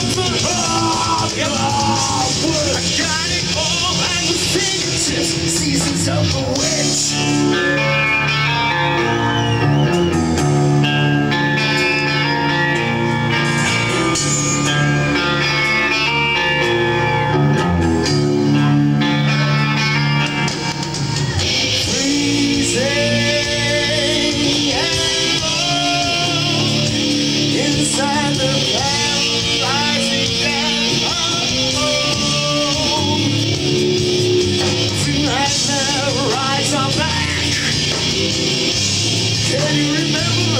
something hard about work. I got it all and the fingertips. Season's over. Can you remember?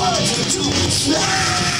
one, two.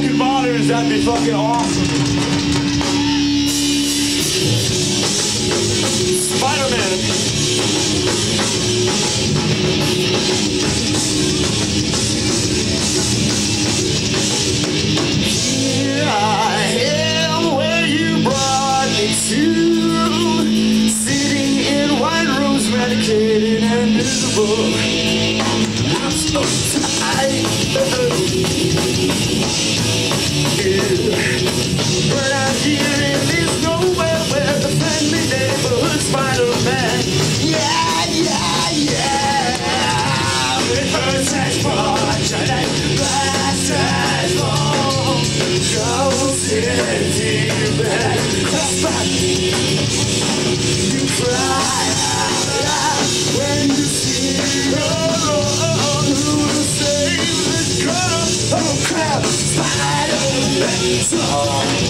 fucking monitors, that'd be fucking awesome. Spider-Man. But I hear there's no way. is.